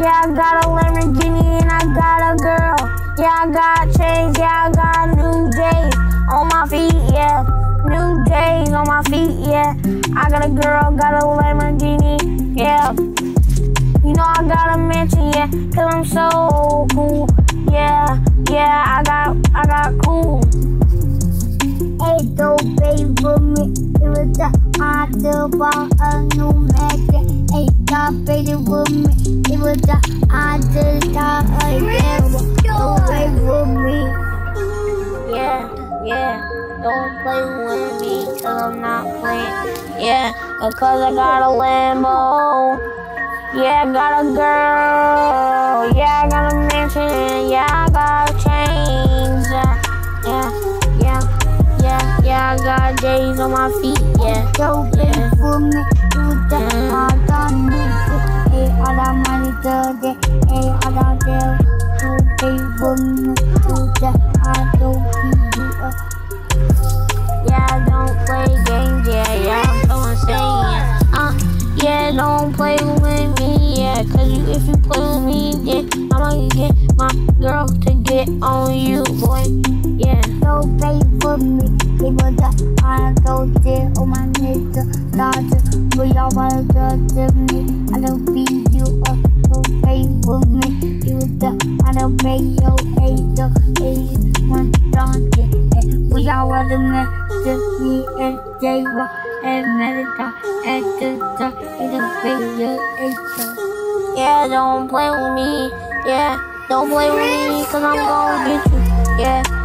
Yeah, I got a Lamborghini and I got a girl. Yeah, I got chains. Yeah, I got new days on my feet. Yeah, new days on my feet. Yeah, I got a girl, got a Lamborghini. Yeah, you know I got a mansion. Yeah, cause I'm so cool. Yeah, yeah, I got, I got cool. Hey, don't pay for me. It was the idea about a new magic. Hey, God it for me. It was the that I never. Don't pay for me. Yeah, yeah. Don't play with me, cause I'm not playing. Yeah, because I got a Lambo. Yeah, I got a girl. Yeah, I got a mansion. Yeah, I got chains. Yeah, yeah, yeah, yeah, yeah. I got days on my feet. Yeah, Don't yeah. for me. It was the idea me. I I. Don't. Yeah, I don't play games. Yeah, yeah, I'm so insane. Uh, yeah, don't play with me. Yeah, cause you, if you play with me, I'ma get my girl to get on you, boy. Yeah, Don't pay for me. It was the idea on my nigga. Doctor, but y'all wanna talk the your age. Hey, one donkey. We all to mess with me and Rock and Medica and the. You don't pay your age. yeah, don't play with me. Yeah, don't play with me, cause I'm gonna get